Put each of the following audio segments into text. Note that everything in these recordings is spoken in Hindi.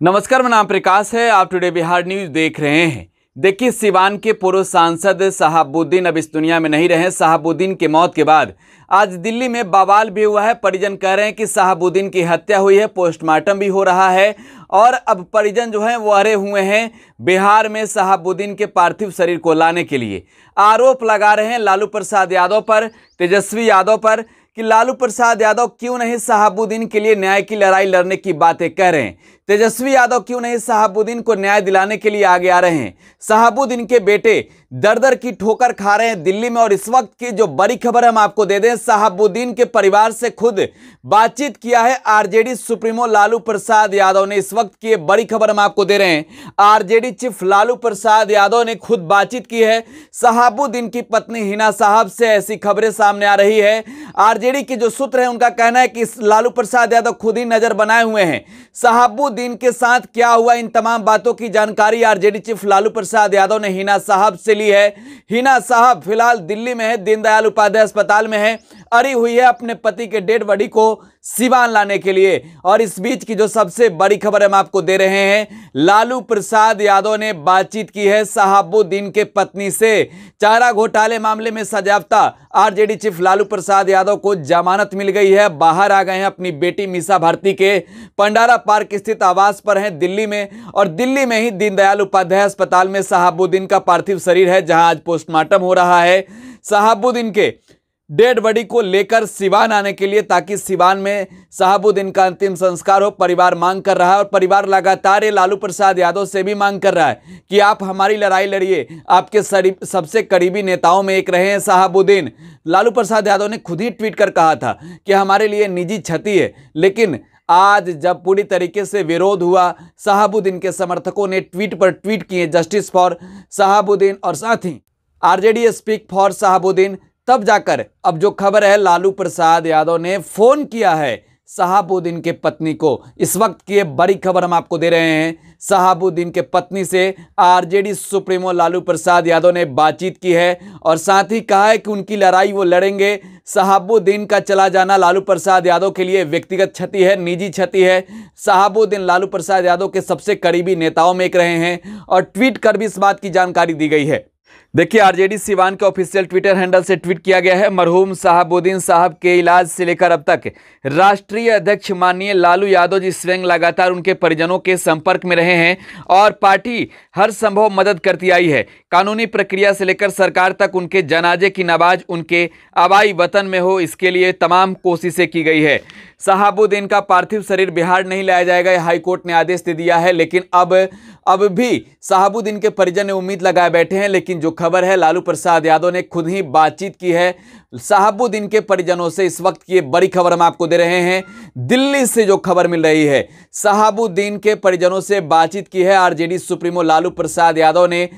नमस्कार, मेरा नाम प्रकाश है। आप टुडे बिहार न्यूज़ देख रहे हैं। देखिए, सिवान के पूर्व सांसद साहबुद्दीन अब इस दुनिया में नहीं रहे। साहबुद्दीन के मौत के बाद आज दिल्ली में बवाल भी हुआ है। परिजन कह रहे हैं कि साहबुद्दीन की हत्या हुई है, पोस्टमार्टम भी हो रहा है और अब परिजन जो हैं, वो अरे हुए हैं बिहार में साहबुद्दीन के पार्थिव शरीर को लाने के लिए। आरोप लगा रहे हैं लालू प्रसाद यादव पर, तेजस्वी यादव पर। कि लालू प्रसाद यादव क्यों नहीं शहाबुद्दीन के लिए न्याय की लड़ाई लड़ने की बातें कह रहे हैं? तेजस्वी यादव क्यों नहीं शहाबुद्दीन को न्याय दिलाने के लिए आगे आ रहे हैं? शहाबुद्दीन के बेटे दर दर की ठोकर खा रहे हैं दिल्ली में और इस वक्त की जो बड़ी खबर हम आपको दे दें साहबुद्दीन के परिवार से खुद बातचीत किया है आरजेडी सुप्रीमो लालू प्रसाद यादव ने। इस वक्त की बड़ी खबर हम आपको दे रहे हैं। आरजेडी चीफ लालू प्रसाद यादव ने खुद बातचीत की है। साहबुद्दीन की पत्नी हिना साहब से ऐसी खबरें सामने आ रही है। आरजेडी के जो सूत्र है, उनका कहना है कि लालू प्रसाद यादव खुद ही नज़र बनाए हुए हैं। साहबुद्दीन के साथ क्या हुआ, इन तमाम बातों की जानकारी आरजेडी चीफ लालू प्रसाद यादव ने हिना साहब से ली है। हिना साहब फ़िलहाल दिल्ली में है दीनदयाल उपाध्याय अस्पताल में है। अरी हुई है अपने पति के डेड बॉडी को सिवान लाने के लिए। और इस बीच की जो सबसे बड़ी खबर हम आपको दे रहे हैं, लालू प्रसाद यादव ने बातचीत की है साहबुद्दीन के पत्नी से। चारा घोटाले मामले में सजावता आरजेडी चीफ लालू प्रसाद यादव को जमानत मिल गई है। बाहर आ गए हैं अपनी बेटी मीसा भारती के। पंडारा पार्क स्थित आवास पर हैं दिल्ली में। और दिल्ली में ही दीनदयाल उपाध्याय अस्पताल में साहबुद्दीन का पार्थिव शरीर है, जहाँ आज पोस्टमार्टम हो रहा है। साहबुद्दीन के डेड बॉडी को लेकर सिवान आने के लिए, ताकि सिवान में साहबुद्दीन का अंतिम संस्कार हो, परिवार मांग कर रहा है और परिवार लगातार ये लालू प्रसाद यादव से भी मांग कर रहा है कि आप हमारी लड़ाई लड़िए। आपके सबसे करीबी नेताओं में एक रहे हैं साहबुद्दीन लालू प्रसाद यादव ने खुद ही ट्वीट कर कहा था कि हमारे लिए निजी क्षति है, लेकिन आज जब पूरी तरीके से विरोध हुआ साहबुद्दीन के समर्थकों ने ट्वीट पर ट्वीट किए जस्टिस फॉर साहबुद्दीन और साथ ही आरजेडी स्पीक फॉर साहबुद्दीन तब जाकर अब जो खबर है, लालू प्रसाद यादव ने फ़ोन किया है साहबुद्दीन के पत्नी को। इस वक्त की बड़ी खबर हम आपको दे रहे हैं। साहबुद्दीन के पत्नी से आरजेडी, सुप्रीमो, लालू प्रसाद यादव ने बातचीत की है और साथ ही कहा है कि उनकी लड़ाई वो लड़ेंगे। साहबुद्दीन का चला जाना लालू प्रसाद यादव के लिए व्यक्तिगत क्षति है, निजी क्षति है। साहबुद्दीन लालू प्रसाद यादव के सबसे करीबी नेताओं में एक रहे हैं और ट्वीट कर भी इस बात की जानकारी दी गई है। देखिए, आरजेडी सिवान के ऑफिशियल ट्विटर हैंडल से ट्वीट किया गया है। मरहूम साहबुद्दीन साहब के इलाज से लेकर अब तक राष्ट्रीय अध्यक्ष माननीय लालू यादव जी स्वयं लगातार उनके परिजनों के संपर्क में रहे हैं और पार्टी हर संभव मदद करती आई है। कानूनी प्रक्रिया से लेकर सरकार तक उनके जनाजे की नवाज़, उनके आबाई वतन में हो, इसके लिए तमाम कोशिशें की गई है। साहबुद्दीन का पार्थिव शरीर बिहार नहीं लाया जाएगा हाईकोर्ट ने आदेश दे दिया है, लेकिन अब अब भी साहबुद्दीन के परिजन उम्मीद लगाए बैठे हैं, लेकिन जो खबर है, लालू प्रसाद यादव ने खुद ही बातचीत की है साहबुद्दीन के परिजनों से। इस वक्त की बड़ी खबर हम आपको दे रहे हैं, दिल्ली से जो खबर मिल रही है साहबुद्दीन के परिजनों से बातचीत की है। आरजेडी सुप्रीमो लालू प्रसाद यादव ने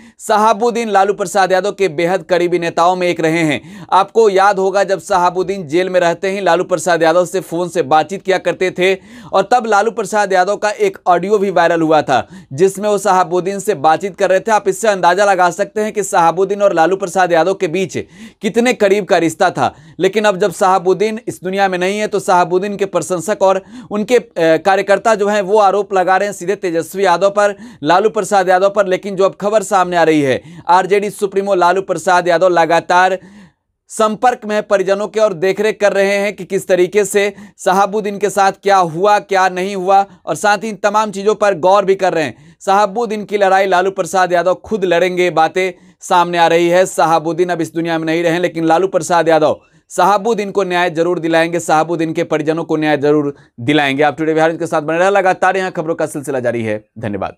साहबुद्दीन लालू प्रसाद यादव के बेहद करीबी नेताओं में एक रहे हैं। आपको याद होगा जब साहबुद्दीन जेल में रहते ही लालू प्रसाद यादव से फ़ोन से बातचीत किया करते थे और तब लालू प्रसाद यादव का एक ऑडियो भी वायरल हुआ था, जिसमें वो साहबुद्दीन से बातचीत कर रहे थे। आप इससे अंदाज़ा लगा सकते हैं कि साहबुद्दीन और लालू प्रसाद यादव के बीच कितने करीब का रिश्ता था। लेकिन अब जब साहबुद्दीन इस दुनिया में नहीं है तो साहबुद्दीन के प्रशंसक और उनके कार्यकर्ता जो हैं, वो आरोप लगा रहे हैं सीधे तेजस्वी यादव पर, लालू प्रसाद यादव पर। लेकिन जो अब खबर सामने आ रही है आरजेडी, सुप्रीमो, लालू प्रसाद यादव लगातार संपर्क में परिजनों के, और देखरेख कर रहे हैं कि किस तरीके से साहबुद्दीन के साथ क्या हुआ, क्या नहीं हुआ, और साथ ही तमाम चीज़ों पर गौर भी कर रहे हैं। साहबुद्दीन की लड़ाई, लालू प्रसाद यादव खुद लड़ेंगे, बातें सामने आ रही है। साहबुद्दीन अब इस दुनिया में नहीं रहे, लेकिन लालू प्रसाद यादव साहबुद्दीन को न्याय ज़रूर दिलाएँगे साहबुद्दीन के परिजनों को न्याय ज़रूर दिलाएँगे। आप टुडे बिहार के साथ बने रहे, लगातार यहाँ खबरों का सिलसिला जारी है। धन्यवाद।